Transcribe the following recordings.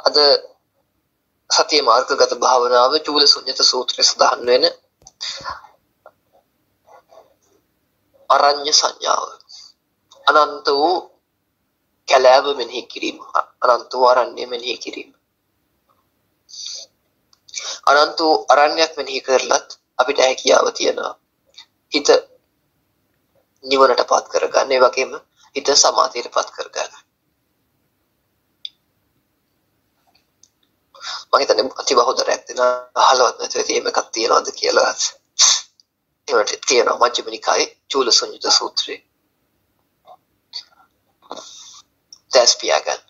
අද සතිය මාර්ගගත භාවනාව චූල ශුන්්‍යත සූත්‍රයේ සඳහන් වෙන අරඤ්‍ය සංඥාව. අනන්ත වූ කැලෑව මෙනෙහි කිරීම. අනන්ත වූ අරණ්‍ය මෙනෙහි කිරීම. අනන්ත වූ අරණ්‍යයක් මෙනෙහි කරලත් අපිට හැකියාව තියෙනවා. හිත නිවනටපත් කරගන්න. ඒ වගේම හිත සමාධියටපත් කරගන්න මම හිතන්නේ අති බහුතරයක් දෙන අහලවත් නැතුව තියෙන එකක් තියනවාද කියලා ඒවට තියෙනවා මජ්ක්‍ධිම නිකායේ චූල සංයුත සූත්‍රයේ දැස් පියාගන්න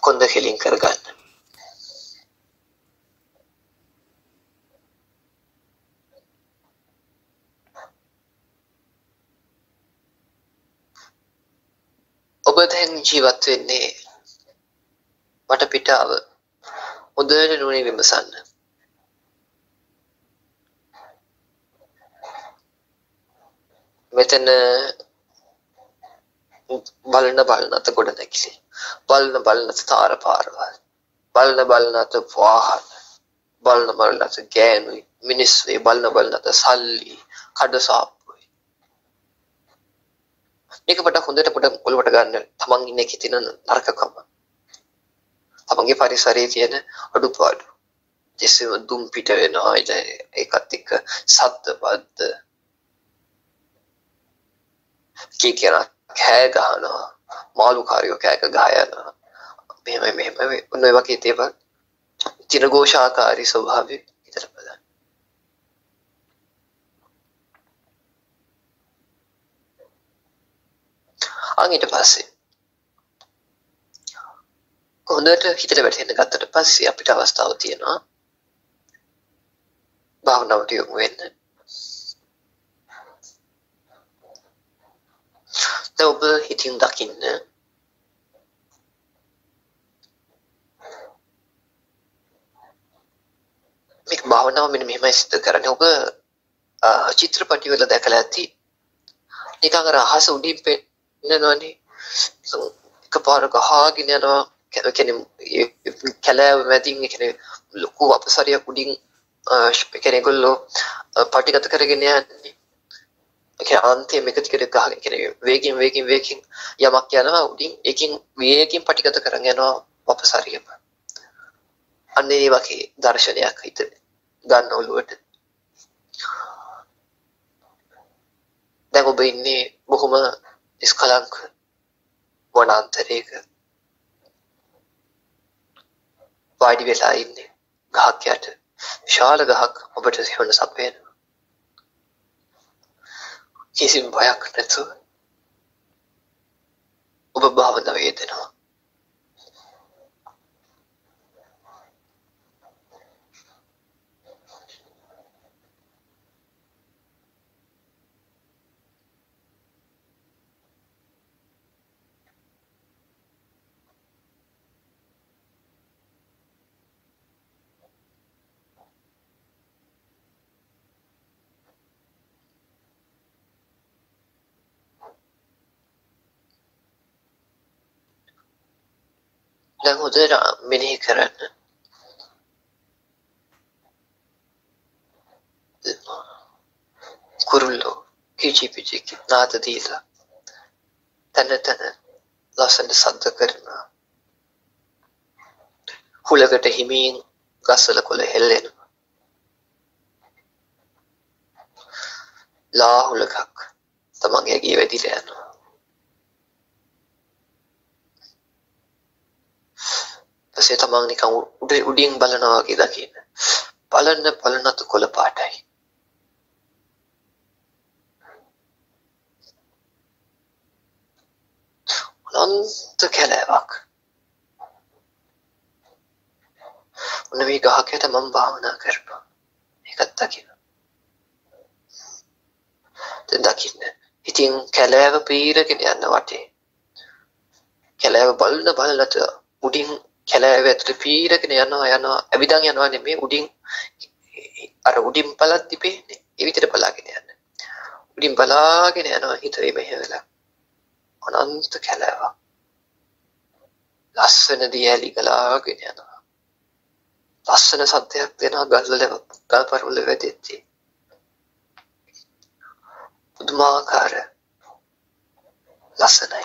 කොන්ද කෙලින් කරගන්න ඔබ දැන් ජීවත් වෙන්නේ වටපිටාව හොඳට නුවණින් විමසන්න. මෙතන බලන බලනත ගොඩ නැගිලි. බලන බලනත තාර පාරවල්. බලන බලනත වාහන. බලන බලනත ගෑනුයි මිනිස්සුයි බලන බලනත සල්ලි කඩසාප්පුයි. මේක පොඩක් හොඳට පොඩක් ඔලුවට ගන්න තමන් ඉන්නේ කිතින නරකකම. තමන්ගේ පරිසරයේ තියෙන අඩුපාඩු. ජෙස්සම දුම් පිට වෙනවා. ඒකත් එක්ක සද්ද බද්ද. කී කියන කෑ ගහනවා. මාළුකාරයෝ කෑක ගහයනවා. මෙහෙම මෙහෙම ඔන්න ඔය වගේ දේවල්. චිරഘോഷාකාරී ස්වභාවය විතර බලන්න අන් ඊට පස්සේ හොඳට හිතට වැටෙන්න ගත්තට පස්සේ අපිට අවස්ථාව තියෙනවා භාවනාවට යොමු වෙන්න. දැන් ඔබ හිතින් දකින්න මේක භාවනාව මෙන්න මෙහෙමයි සිද්ධ කරන්නේ. ඔබ චිත්‍රපටි වල දැකලා ඇති නිකන් අර අහස උඩින් පෙන්නනවනේ. එකපාරක අහගෙන යනවා කැලෑව මැතින් එකන ලොකු අපසරයක් උඩින් කෙනෙගොල්ලෝ පටිගත කරගෙන යන්නේ අන්තය එකති කර ගහ කෙන වේගින් වේගින් වේකින් යමක් යනවා උඩින් එකින් වේකින් පටිගත කරන්න යනවා අපසරියම අන්නේ වගේ දර්ශනයක් හිත ගන්න ඔලුවට දැන් ඔබ ඉන්නේ බොහොම නිස්කලංක වනාන්තරයක වාඩි වෙලා ඉන්නේ ගහක් යට විශාල ගහක් ඔබට සිවන සපයන කිසිම බයක් නැතුව ඔබ භාවනාව යෙදෙනවා දැන් හොඳට මෙනෙහි කරන්න. කුරුල්ලෝ කිචි පිචි නාද දීලා තන තන ලස්සන සද්ද කරනවා. හුලකට හිමින් ගස්වල කොළ හෙල්ලෙනවා. ලා හුලකක් තමන්ගේ ගේ වැදිලා යනවා. පස්සේ තමන් නිකන් උඩ උඩින් බලනවා වගේ දකින්න. බලන්න බලනතු කොළ පාටයි. අනන්ත කැලෑවක්. ඔන්න මේ ගහකට මම භාවනා කරනවා. ඒකත් දකින්න. දැන් දකින්න. ඉතින් කැලෑව පීරගෙන යන වටේ. කැලෑව බලන බලනට උඩින් කැලෑව ඇතුළේ පීරගෙන යනවා යනවා ඇවිදන් යනවා නෙමෙයි උඩින් අර උඩින් බලද්දි පේන්නේ ඒ විදිහට බලාගෙන යන්න උඩින් බලාගෙන යනවා හිතේ මෙහෙ වෙලා. අනන්ත කැලෑවක්. ලස්සන දියැලි ගලාගෙන යනවා. ලස්සන සද්දයක් දෙනවා ගල්වල ගල් පරවල වැදෙද්දී. පුදුමාකාර ලස්සනයි.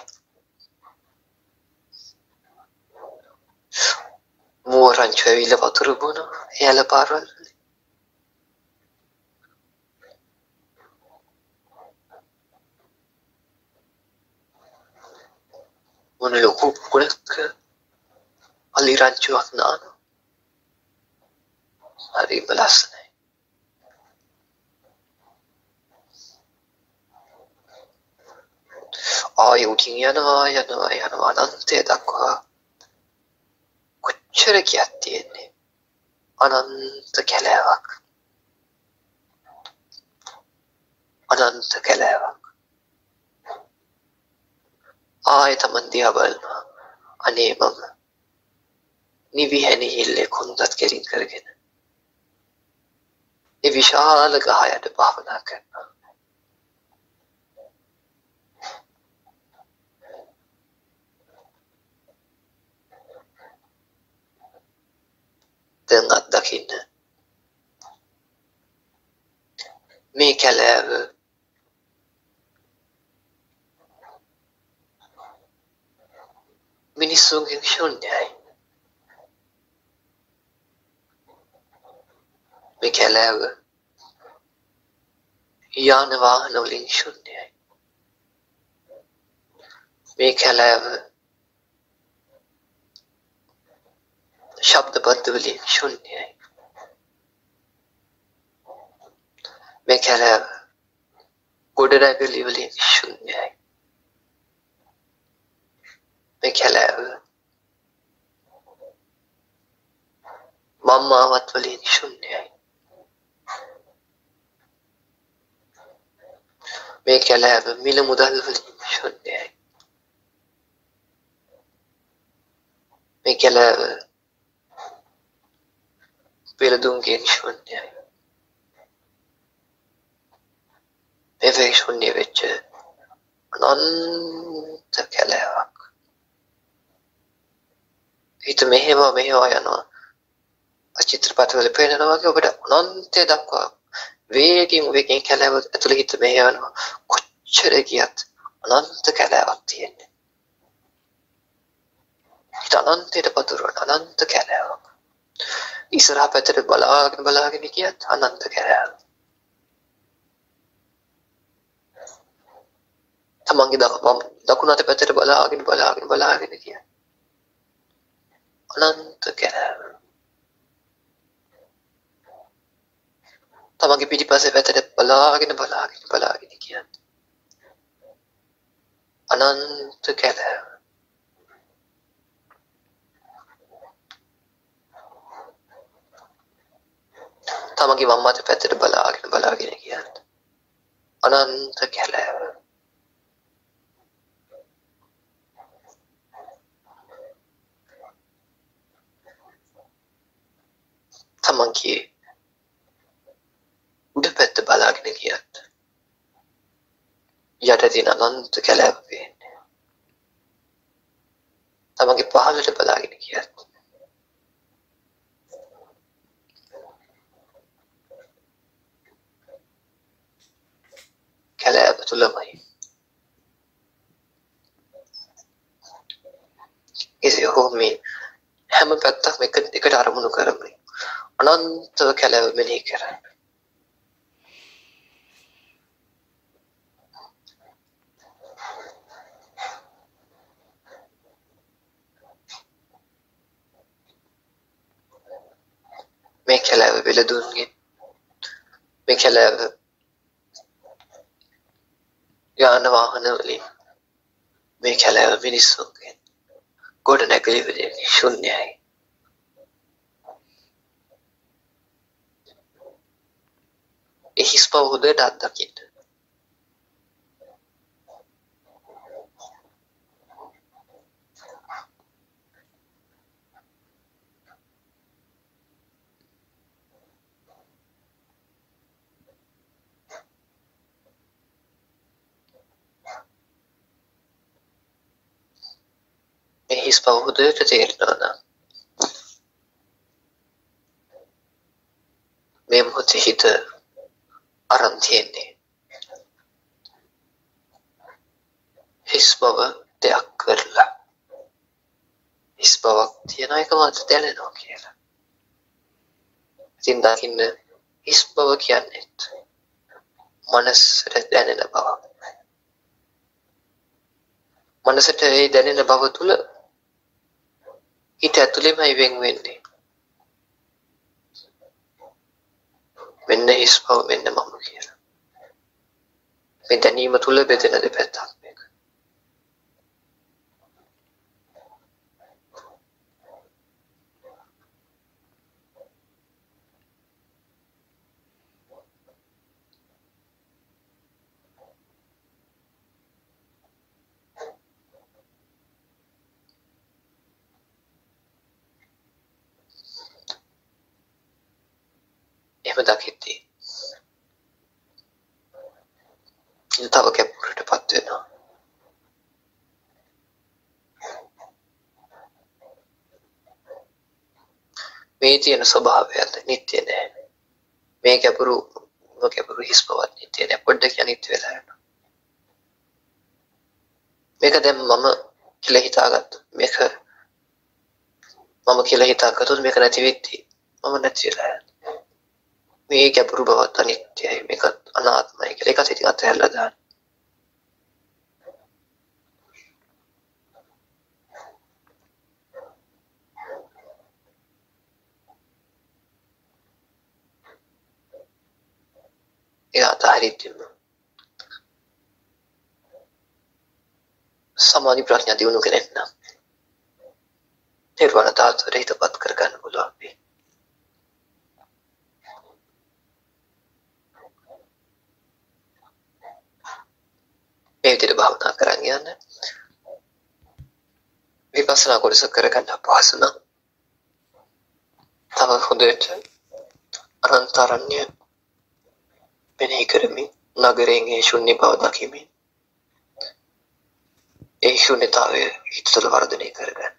මුව රංචු ඇවිල්ලා වතුර බොනවා. එයාල පාරවල් මොන ලොකු කුණක අලි රංචුවක් නානවා. හරිම ලස්සනයි. ආය උටින් යනවා යනවා යනවා අනන්තය දක්වා කොච්චර ගියක් තියෙන්නේ අනන්ත කැලෑවක් අනන්ත කැලෑවක් ආය තමන් දිහා බලනවා අනේ මම නිවිහැනිහිල්ලේ කොන්දත් කෙලින් කරගෙන ඒ විශාල ගහ යට භාවනා කරනවා දැන් අත්දකින්න මේ කැලෑව මිනිස්සුන්ගෙන් ශුන්‍යයි මේ කැලෑව යාන වාහන වලින් ශුන්‍යයි මේ කැලෑව ශබ්දබද්ධ වලින් ශුන්‍යයි මේ කැලෑව ගොඩනැගිලි වලින් ශුන්‍යයි මේ කැලෑව මම්මාවත් වලින් ශුන්‍යයි මේ කැලෑව මිල මුදල් වලින් ශුන්‍යයි මේ කැලෑව පෙරදුන්ගෙන් ශුන්‍යයි. මෙවේ ශුන්‍ය වෙච්ච අනන්ත කැලෑවක්. හිත මෙහෙවා මෙහෙවා යනවා. චිත්‍රපටවල පේනවා වගේ ඔබට අනන්තය දක්වා වේගින් වේගින් කැලෑව ඇතුළේ හිත මෙහෙවනවා. කොච්චර ගියත් අනන්ත කැලෑවක් තියෙන්නේ. හිත අනන්තයට පතුරවන අනන්ත කැලෑවක්. ඉස්සරහා පැත්තට බලාගෙන බලාගෙන ගියත් අනන්ත කැලෑව තමන්ගේ දකුණට පැත්තට බලාගෙන බලාගෙන බලාගෙන ගියත් අනන්ත කැලෑව තමගේ පිටිපස්සේ පැත්තට බලාගෙන බලාගෙන බලාගෙන කියන්න අනන්ත කැලෑව තමගේ වම් අත පැත්තට බලාගෙන බලාගෙන කියන්න අනන්ත කැලෑව. තමන්ගේ උඩ පැත්ත බලාගෙන ගියත් යට තියෙන අනන්ත කැලෑව පේන්නේ. තමන්ගේ පහළට බලාගෙන ගියත් කැලෑව තුළමයි එසේ හෝ මේ හැම පැත්තක් එක එකට අරමුණු කරමින් අනන්තව කැලෑව මෙනෙහි කරන්න මේ කැලෑව වෙළදුන්ගේ මේ කැලෑව යාන වාහන වලින් මේ කැලෑව මිනිස්සුන්ගෙන් ගොඩ නැගලි වලින් ශුන්‍යයි. ඒ හිස් බව හොඳට අත්දකින්න. හිස් බව හොඳට තේරෙනවා නම් මේ මොහොතේ හිත අරන් තියෙන්නේ හිස් බව දෙයක් කරලා හිස් බවක් තියෙන එක මත දැනෙනවා කියලා. ඉතින් දකින්න හිස් බව කියන්නේ මනසට දැනෙන බවක්. මනසට ඒ දැනෙන බව තුල හිත ඇතුළෙමයි වෙන් වෙන්නේ. මෙන්න හිස් බව මෙන්න මම කියලා. මේ දැනීම තුල බෙදෙන දෙපැත්තක් මේක. එහෙම දකිද්දී තව කැපුරටපත් වෙනවා. මේ තියෙන ස්වභාවයත් නිත්‍ය නෑ. මේ කැපුරු කැපුරු හිස් බවත් නිත්‍ය නෑ. පොඩ්ඩක් අනිත් වෙලා යනවා. මේක දැන් මම කියලා හිතාගත්ත මේක මම කියලා හිතාගත්තොත් මේක නැති වෙද්දී මම නැති වෙලා යනවා. මේ ගැඹුරු බවත් අනිත්‍යයි මේකත් අනාත්මයි කියලා එකත් ඉතින් අතහැරලා දාන්න. ඒ අතහැරීම සමාධි ප්‍රඥා දියුණු කෙනෙක් නම් නිර්වාණ ධාතුවට හිතපත් කරගන්න පුළුවන් වෙයි. මේ විදිහට භාවනා කරන් යන්න විපස්සනා කොටස කරගන්න අපහසු නම් තව හොඳට අනන්තරණ්‍ය මෙනෙහි කරමින් නගරයෙන් ඒ ශුන්‍ය බව දකිමින් ඒ ශුන්‍යතාවය හිත තුළ වර්ධනය කරගන්න